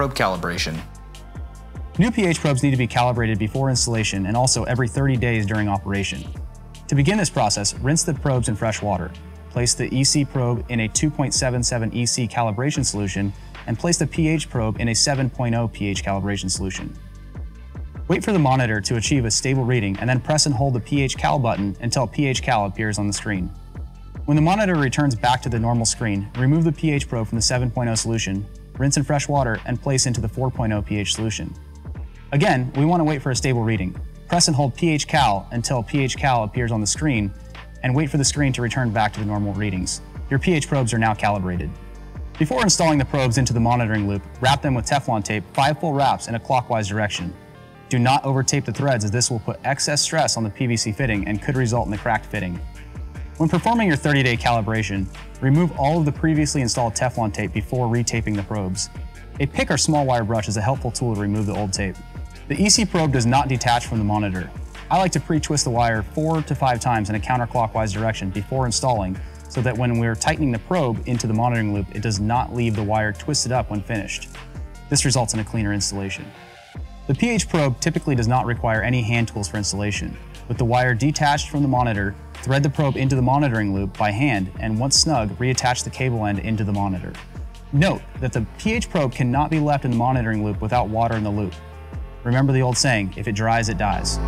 probe calibration. New pH probes need to be calibrated before installation and also every 30 days during operation. To begin this process, rinse the probes in fresh water. Place the EC probe in a 2.77 EC calibration solution and place the pH probe in a 7.0 pH calibration solution. Wait for the monitor to achieve a stable reading and then press and hold the pH cal button until pH cal appears on the screen. When the monitor returns back to the normal screen, remove the pH probe from the 7.0 solution, rinse in fresh water, and place into the 4.0 pH solution. Again, we want to wait for a stable reading. Press and hold pH cal until pH cal appears on the screen, and wait for the screen to return back to the normal readings. Your pH probes are now calibrated. Before installing the probes into the monitoring loop, wrap them with Teflon tape, five full wraps in a clockwise direction. Do not over tape the threads as this will put excess stress on the PVC fitting and could result in a cracked fitting. When performing your 30-day calibration, remove all of the previously installed Teflon tape before retaping the probes. A pick or small wire brush is a helpful tool to remove the old tape. The EC probe does not detach from the monitor. I like to pre-twist the wire four to five times in a counterclockwise direction before installing so that when we're tightening the probe into the monitoring loop, it does not leave the wire twisted up when finished. This results in a cleaner installation. The pH probe typically does not require any hand tools for installation. With the wire detached from the monitor, thread the probe into the monitoring loop by hand and once snug, reattach the cable end into the monitor. Note that the pH probe cannot be left in the monitoring loop without water in the loop. Remember the old saying, if it dries, it dies.